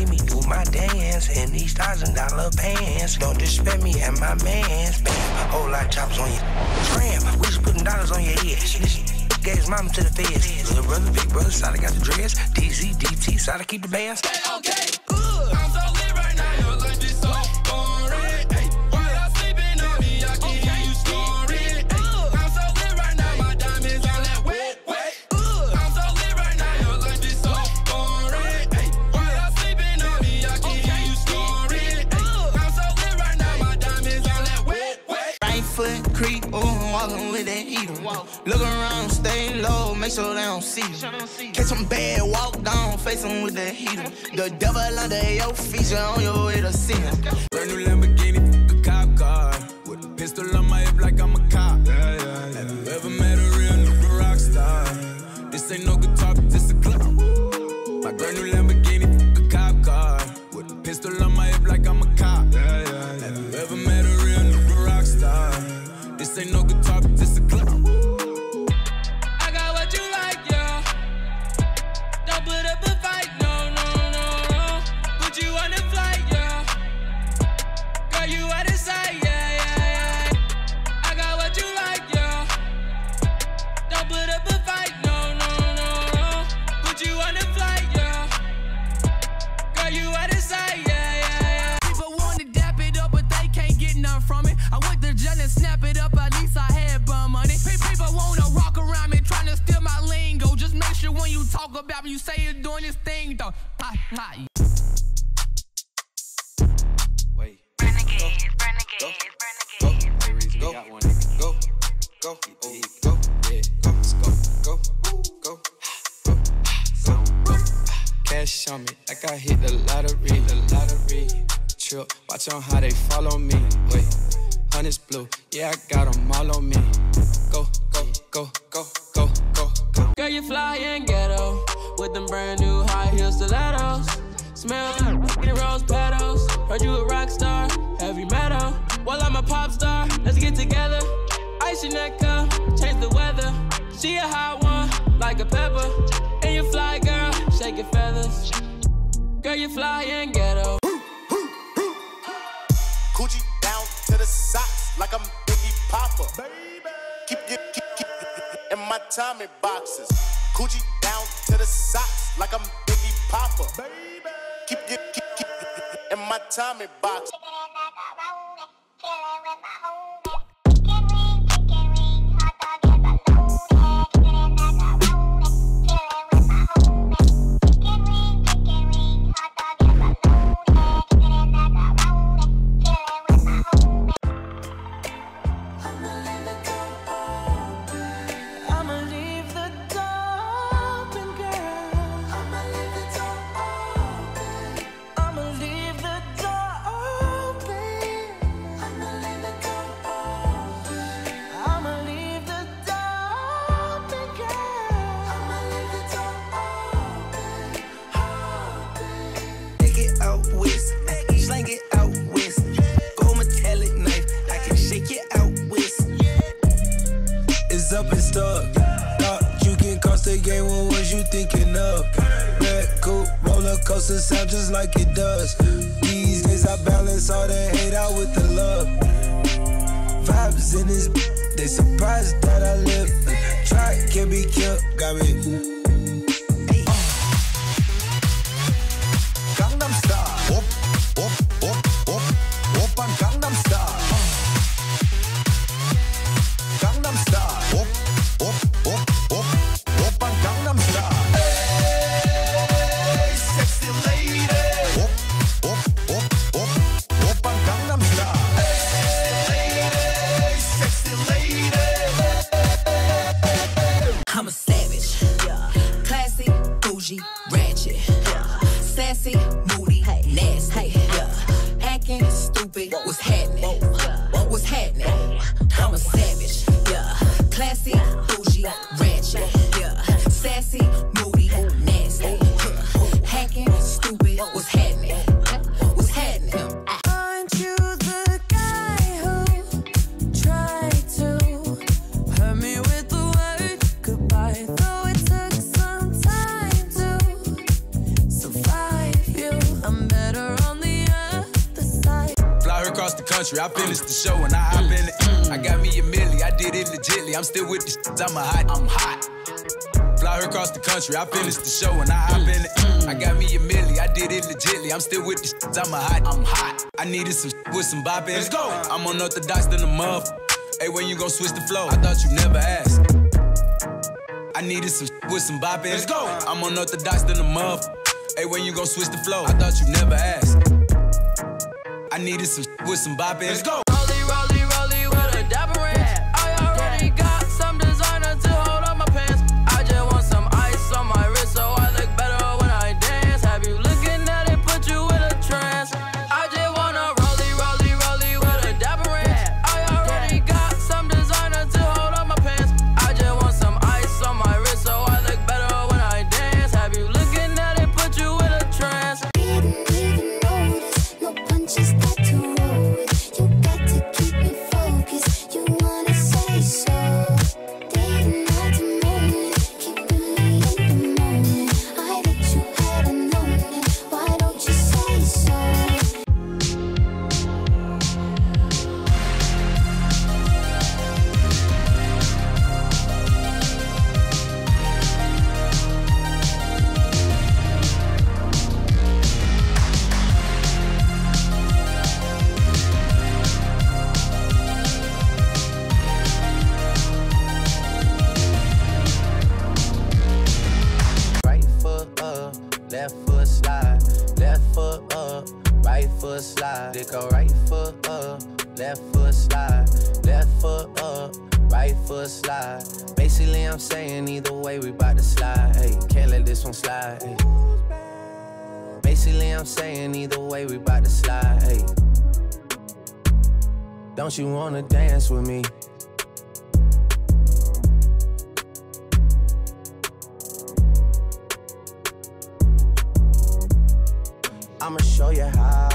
see me do my dance in these thousand dollar pants. Don't disrespect me and my mans. Bam, whole lot of chops on you. Tram, we just putting dollars on your head. Gave his mama to the feds. Little brother, big brother, side got the dress. DZ, DT, side keep the bands. Okay, Look around, stay low, make sure they don't see you. Catch them bad, walk down, face them with that heater. The devil under your feet, you on your way to see him. Brand new Lamborghini, a cop car. With a pistol on my hip like I'm a cop. Yeah, yeah, Have you ever met a real nigga rock star? This ain't no guitar, but this a club. My brand new Lamborghini, a cop car. With a pistol Wait. Renegades, renegades, renegades. Go, go, go, go, oh, go, yeah, go, go, go, go, go, go. Cash on me, like I hit the lottery, the lottery. Trip, watch on how they follow me. Wait, honey's blue, yeah, I got 'em all on me. Go, go, go, go, go, go, go. Girl, you fly and ghetto with them brand new high heel stilettos. Smell like rose petals. Heard you a rock star, heavy metal. Well, I'm a pop star. Let's get together. Ice your neck up, change the weather. She a hot one, like a pepper. And you fly, girl, shake your feathers. Girl, you fly and ghetto. Coogi down to the socks like I'm Biggie Papa. Keep your keep, keep in my Tommy boxes. Coogi down to the socks like I'm Biggie Papa. Keep your keep, keep in my Tommy box. Stuck. Thought you can cost the game, what was you thinking of? Red coupe, roller coaster sound just like it does. These days I balance all the hate out with the love. Vibes in this, they surprised that I live. Try can be killed, got me. Country. I finished the show and I hop in it. I got me a milli, I did it legitly. I'm still with the shit, I'm a hot, I'm hot. Fly her across the country, I finished the show and I hop in it. I got me a milli, I did it legitly. I'm still with the shit, I'm a hot, I'm hot. I needed some with some bop in. Let's go. I'm unorthodox than a muff. Hey, when you gon' switch the flow? I thought you never asked. I needed some with some bop in. Let's go. I'm unorthodox than a muff. Hey, when you gon' switch the flow? I thought you never asked. I needed some with some bop. Let's go. foot slide. It go right foot up, left foot slide. Left foot up, right foot slide. Basically, I'm saying either way, we bout to slide. Hey, can't let this one slide. Hey. Basically, I'm saying either way, we bout to slide. Hey. Don't you wanna dance with me? I'ma show you how.